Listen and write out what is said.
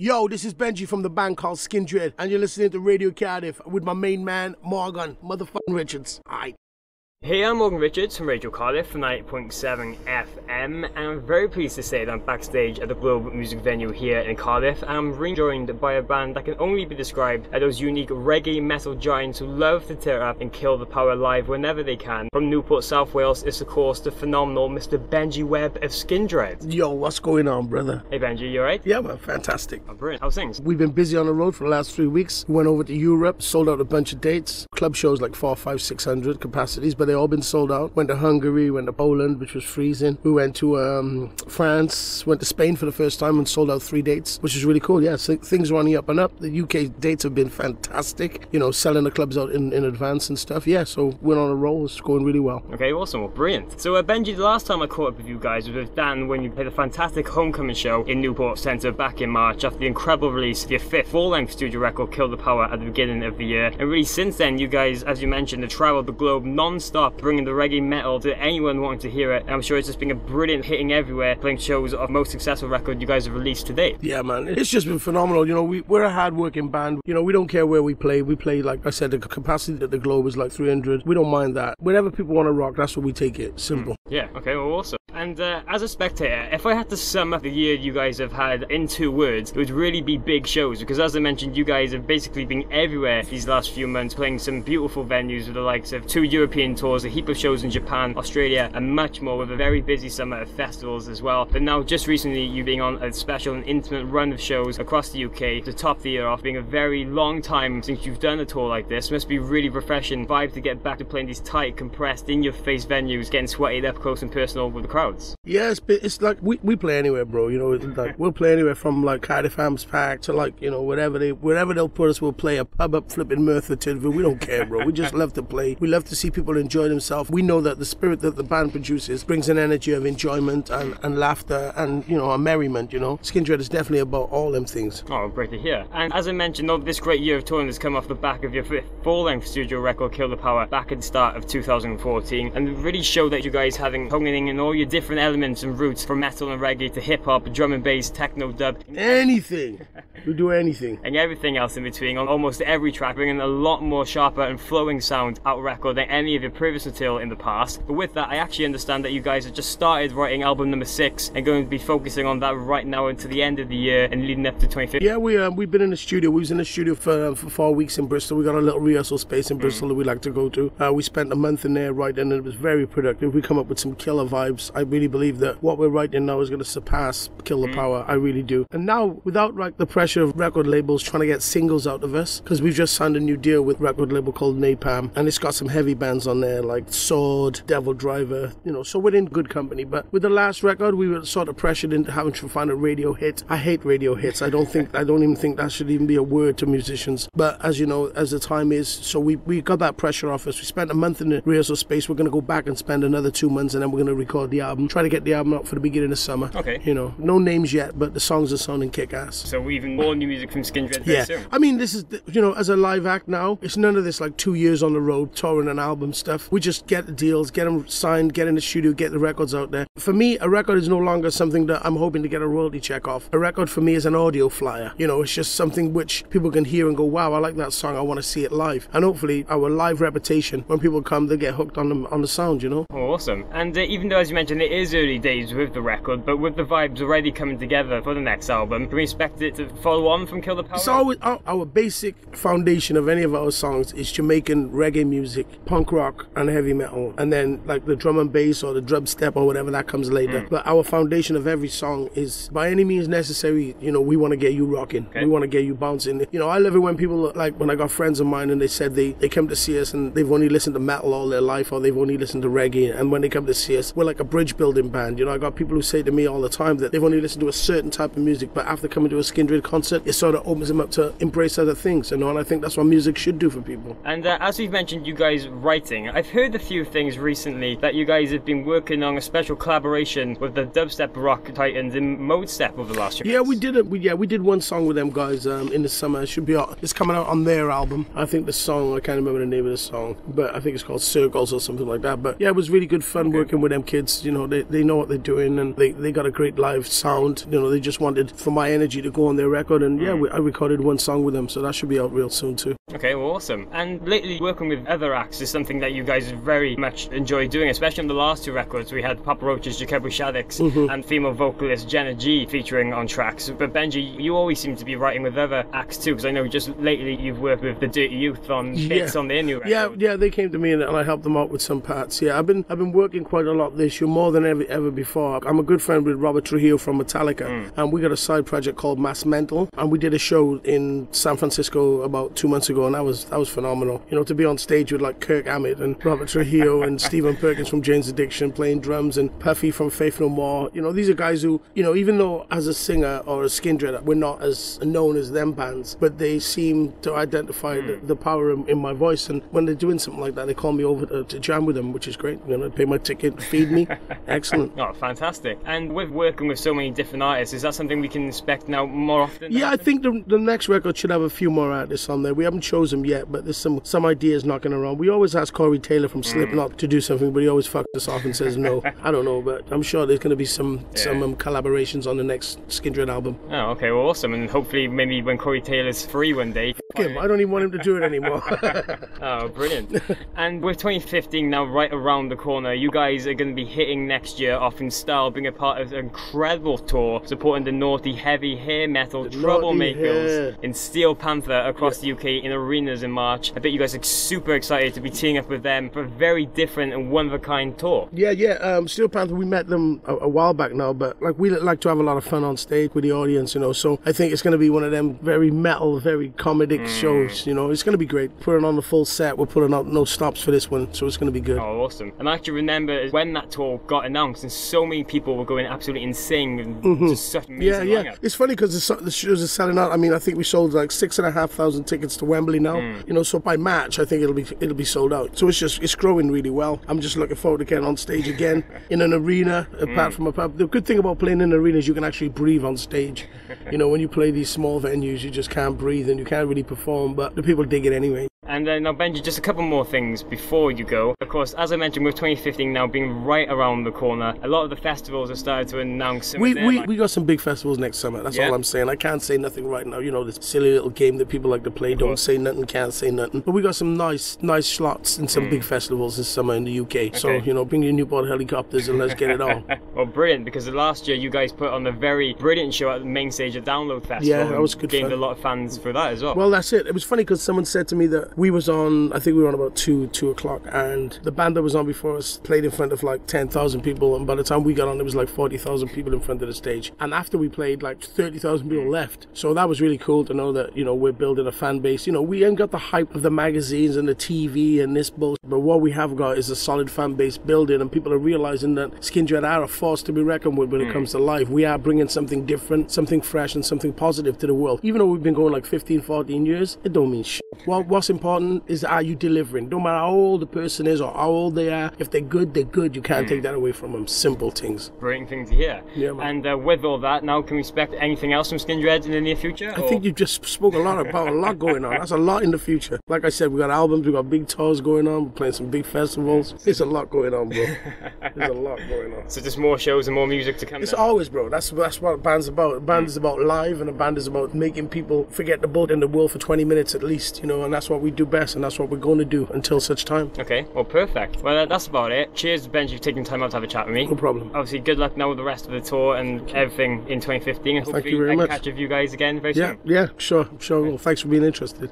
Yo, this is Benji from the band called Skindred, and you're listening to Radio Cardiff with my main man, Morgan, motherfucking Richards. Aight. Hey, I'm Morgan Richards from Radio Cardiff from 98.7 FM, and I'm very pleased to say that I'm backstage at the Globe Music Venue here in Cardiff, and I'm rejoined by a band that can only be described as those unique reggae metal giants who love to tear up and kill the power live whenever they can. From Newport, South Wales, is of course the phenomenal Mr. Benji Webbe of Skin Skindred. Yo, what's going on, brother? Hey Benji, you alright? Yeah, man, fantastic. Oh, brilliant. How's things? We've been busy on the road for the last three weeks. We went over to Europe, sold out a bunch of dates. Club shows like four, five, six hundred capacities, but they all been sold out. Went to Hungary, went to Poland, which was freezing. We went to um, France, went to Spain for the first time and sold out three dates, which is really cool. Yeah, so things on up and up. The UK dates have been fantastic. You know, selling the clubs out in, in advance and stuff. Yeah, so we're on a roll. It's going really well. Okay, awesome. Well, brilliant. So, uh, Benji, the last time I caught up with you guys was with Dan when you played a fantastic homecoming show in Newport Centre back in March after the incredible release of your fifth full-length studio record, Kill the Power, at the beginning of the year. And really, since then, you guys, as you mentioned, have travelled the globe non-stop, bringing the reggae metal to anyone wanting to hear it. And I'm sure it's just been a brilliant hitting everywhere, playing shows of most successful record you guys have released to date. Yeah, man, it's just been phenomenal. You know, we, we're a hard-working band. You know, we don't care where we play. We play, like I said, the capacity at the Globe is like 300. We don't mind that. Whenever people want to rock, that's what we take it. Simple. Yeah, okay, well, awesome. And uh, as a spectator, if I had to sum up the year you guys have had in two words, it would really be big shows. Because as I mentioned, you guys have basically been everywhere these last few months, playing some beautiful venues with the likes of two European tours, a heap of shows in Japan, Australia, and much more, with a very busy summer of festivals as well. But now, just recently, you being on a special and intimate run of shows across the UK to top the year off, being a very long time since you've done a tour like this. Must be really refreshing vibe to get back to playing these tight, compressed, in-your-face venues, getting sweaty up close and personal with the crowds. Yeah, it's, it's like we, we play anywhere, bro. You know, like we'll play anywhere from like Cardiff Arms Park to like you know whatever they wherever they'll put us, we'll play a pub up flipping Merthyr We don't care, bro. We just love to play. We love to see people enjoy themselves. We know that the spirit that the band produces brings an energy of enjoyment and, and laughter and you know a merriment. You know, Skindred is definitely about all them things. Oh, great to hear. And as I mentioned, though, this great year of touring has come off the back of your fifth full-length studio record, Kill the Power, back at the start of 2014, and really showed that you guys having honing in all your different elements and roots from metal and reggae to hip-hop, drum and bass, techno, dub, Anything, we do anything. and everything else in between on almost every track, bringing a lot more sharper and flowing sound out record than any of your previous material in the past. But with that, I actually understand that you guys have just started writing album number six and going to be focusing on that right now until the end of the year and leading up to 2015. Yeah, we uh, we've been in the studio. We was in the studio for uh, for four weeks in Bristol. We got a little rehearsal space in Bristol that we like to go to. Uh, we spent a month in there writing, and it was very productive. We come up with some killer vibes. I really believe that what we're writing now is going to surpass Kill the Power. I really do. And now, without like the pressure of record labels trying to get singles out of us, because we've just signed a new deal with record label called Napalm, and it's got some heavy bands on there like Sword, Devil Driver. You know, so we're in good company. But with the last record, we were sort of pressured into having to find a radio hit. I hate radio hits. I don't think I don't even think that should even be a word to musicians. But as you know, as the time is, so we, we got that pressure off us. We spent a month in the rehearsal space. We're going to go back and spend another two months, and then we're going to record the album. Try to get the album out for the beginning of summer. Okay. You know, no names yet, but the songs are sounding kick ass. So we're even more new music from Skindred very Yeah, soon. I mean, this is you know, as a live act now, it's none of this like two years on the road touring an album stuff. We just get the deals, get them signed, get in the studio, get the records out there. For me, a record is no longer something that I'm hoping to get a royalty check off. A record for me is an audio flyer. You know, it's just something which people can hear and go, "Wow, I like that song. I want to see it live." And hopefully, our live reputation, when people come, they get hooked on the on the sound. You know. Oh, awesome. And uh, even though, as you mentioned, it is early days with the record, but with the vibes already coming together for the next album, can we expect it to follow on from Kill the Power? It's always our, our basic foundation of any of our songs is Jamaican reggae music, punk rock, and heavy metal, and then like the drum and bass or the drum step or whatever that comes later. But our foundation of every song is by any means necessary. You know, we want to get you rocking. Okay. We want to get you bouncing. You know, I love it when people like when I got friends of mine and they said they they come to see us and they've only listened to metal all their life or they've only listened to reggae, and when they come to see us, we're like a bridge building band. You know, I got people who say to me all the time that they've only listened to a certain type of music, but after coming to a Skindred concert, it sort of opens them up to embrace other things. You know, and I think that's what music should do for people. And uh, as we've mentioned, you guys writing, I've heard a few things recently that you guys have been working on a special collaboration with the dubstep rock titans in Modestep over the last year. Yeah, we did it. We, yeah, we did one song with them guys um, in the summer. It should be out. It's coming out on their album. I think the song. I can't remember the name of the song, but I think it's called Circles or something like that. But yeah, it was really good fun working with them kids. You know, they, they know what they're doing and they, they got a great live sound. You know, they just wanted for my energy to go on their record. and Mm. yeah, we, I recorded one song with them, so that should be out real soon too. Okay, well, awesome. And lately, working with other acts is something that you guys very much enjoy doing, especially on the last two records. We had Papa Roach's Jacoby Shaddix Mm-hmm. and female vocalist Jenna G featuring on tracks. But Benji, you always seem to be writing with other acts too, because I know just lately you've worked with the Dirty Youth on bits Yeah. on their new record. Yeah, yeah, they came to me and, and I helped them out with some parts. Yeah, I've been I've been working quite a lot this year, more than ever ever before. I'm a good friend with Robert Trujillo from Metallica, Mm. and we got a side project called Mass Mental, and we did a show in San Francisco about two months ago, and that was that was phenomenal. You know, to be on stage with like Kirk Hammett and Robert Trujillo and Stephen Perkins from Jane's Addiction playing drums, and Puffy from Faith No More. You know, these are guys who, you know, even though as a singer or a skin dreader, we're not as known as them bands, but they seem to identify the, hmm. the power in, in my voice. And when they're doing something like that, they call me over to, to jam with them, which is great. You know, pay my ticket, feed me. Excellent. Oh, fantastic. And with working with so many different artists, is that something we can expect now more often? Yeah, I think the, the next record should have a few more artists on there. We haven't chosen them yet, but there's some some ideas knocking around. We always ask Corey Taylor from Slipknot to do something, but he always fucks us off and says no. I don't know, but I'm sure there's going to be some some um, collaborations on the next Skindred album. Oh, okay, well, awesome. And hopefully, maybe when Corey Taylor's free one day. Fuck him, I don't even want him to do it anymore. Oh, brilliant. and with 2015 now right around the corner, you guys are going to be hitting next year off in style, being a part of an incredible tour supporting the naughty, heavy hair metal naughty troublemakers hair. in Steel Panther across the UK in arenas in March. I bet you guys are super excited to be teaming up with them for a very different and one of a kind tour. Yeah, yeah. Um, Steel Panther, we met them a, a while back now, but like we like to have a lot of fun on stage with the audience, you know. So I think it's going to be one of them very metal, very comedic shows. You know, it's going to be great. Putting on the full set, we're putting out no stops for this one, so it's going to be good. Oh, awesome. And I actually remember when that tour got announced and so many people were going absolutely insane and just such amazing Mm-hmm. Yeah, yeah. lineup. It's funny because the, the shows are selling out. I mean, I think we sold like six and a half thousand tickets to Wembley now. You know, so by March, I think it'll be it'll be sold out. So it's just it's growing really well. I'm just looking forward to getting on stage again in an arena. Apart mm. from a pub, the good thing about playing in an arena is you can actually breathe on stage. you know, when you play these small venues, you just can't breathe and you can't really perform. But the people dig it anyway. And uh, now, Benji, just a couple more things before you go. Of course, as I mentioned, with 2015 now being right around the corner, a lot of the festivals have started to announce We, we, like- we got some big festivals next summer. That's Yeah. all I'm saying. I can't say nothing right now. You know, this silly little game that people like to play. Don't say nothing, can't say nothing. But we got some nice, nice slots in some big festivals this summer in the UK. So, Hmm. You know, bring your Newport helicopters and let's get it on. Well, brilliant, because last year you guys put on a very brilliant show at the main stage of Download Festival. Yeah, that was good Gained fun. a lot of fans for that as well. Well, that's it. It was funny because someone said to me that we was on. I think we were on about two, two o'clock, and the band that was on before us played in front of like ten thousand people, and by the time we got on, it was like forty thousand people in front of the stage. And after we played, like thirty thousand people mm. left. So that was really cool to know that you know we're building a fan base. You know, we ain't got the hype of the magazines and the TV and this bullshit, but what we have got is a solid fan base building, and people are realizing that Skindred are a force to be reckoned with when it mm. comes to life. We are bringing something different, something fresh, and something positive to the world. Even though we've been going like 15, 14 years, it don't mean shit. What, what's important is are you delivering? No matter how old the person is or how old they are, if they're good, they're good. You can't take that away from them. Simple things. Brilliant thing to hear. Yeah, man. and uh, with all that, now can we expect anything else from Skindred in the near future? I think you just spoke a lot about a lot going on. That's a lot in the future. Like I said, we got albums, we got big tours going on, we're playing some big festivals. There's a lot going on, bro. There's a lot going on. So just more shows and more music to come. It's then. always, bro. That's that's what a band's about. A band is about live, and a band is about making people forget the boat in the world for 20 minutes at least, you know. And that's what we do best, and that's what we're going to do until such time. Okay, well, perfect. Well, uh, that's about it. Cheers, Benji, for taking time out to have a chat with me. No problem. Obviously, good luck now with the rest of the tour and everything in 2015. And hopefully, you very I much. catch up with you guys again very Yeah, soon. yeah, sure, sure. Well, thanks for being interested.